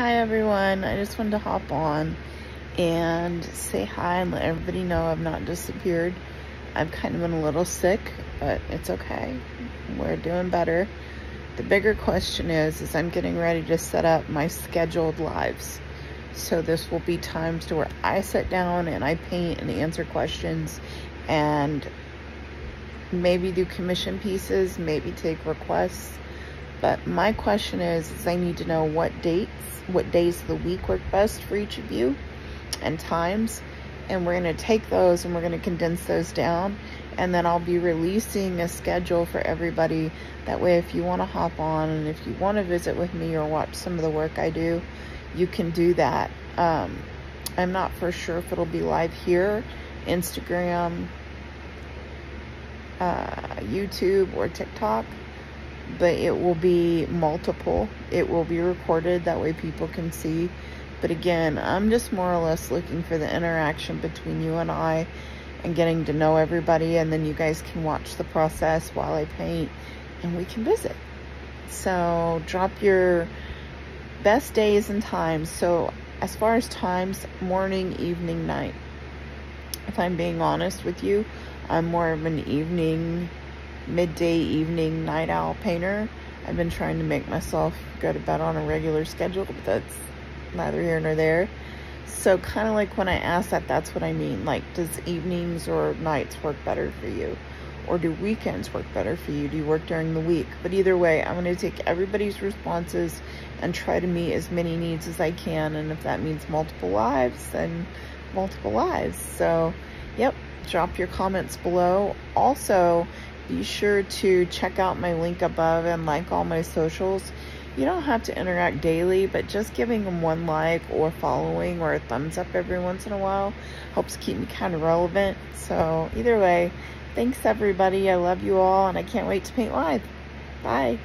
Hi everyone, I just wanted to hop on and say hi and let everybody know I've not disappeared. I've kind of been a little sick, but it's okay. We're doing better. The bigger question is, is I'm getting ready to set up my scheduled lives. So this will be times to where I sit down and I paint and answer questions and maybe do commission pieces, maybe take requests. But my question is, is I need to know what dates what days of the week work best for each of you and times. And we're going to take those and we're going to condense those down. And then I'll be releasing a schedule for everybody. That way, if you want to hop on and if you want to visit with me or watch some of the work I do, you can do that. Um, I'm not for sure if it'll be live here, Instagram, uh, YouTube, or TikTok but it will be multiple. It will be recorded, that way people can see. But again, I'm just more or less looking for the interaction between you and I and getting to know everybody, and then you guys can watch the process while I paint and we can visit. So, drop your best days and times. So, as far as times, morning, evening, night. If I'm being honest with you, I'm more of an evening midday, evening, night owl painter. I've been trying to make myself go to bed on a regular schedule, but that's neither here nor there. So kind of like when I ask that, that's what I mean. Like, does evenings or nights work better for you? Or do weekends work better for you? Do you work during the week? But either way, I'm going to take everybody's responses and try to meet as many needs as I can. And if that means multiple lives, then multiple lives. So, yep, drop your comments below. Also, be sure to check out my link above and like all my socials. You don't have to interact daily, but just giving them one like or following or a thumbs up every once in a while helps keep me kind of relevant. So either way, thanks everybody. I love you all and I can't wait to paint live. Bye.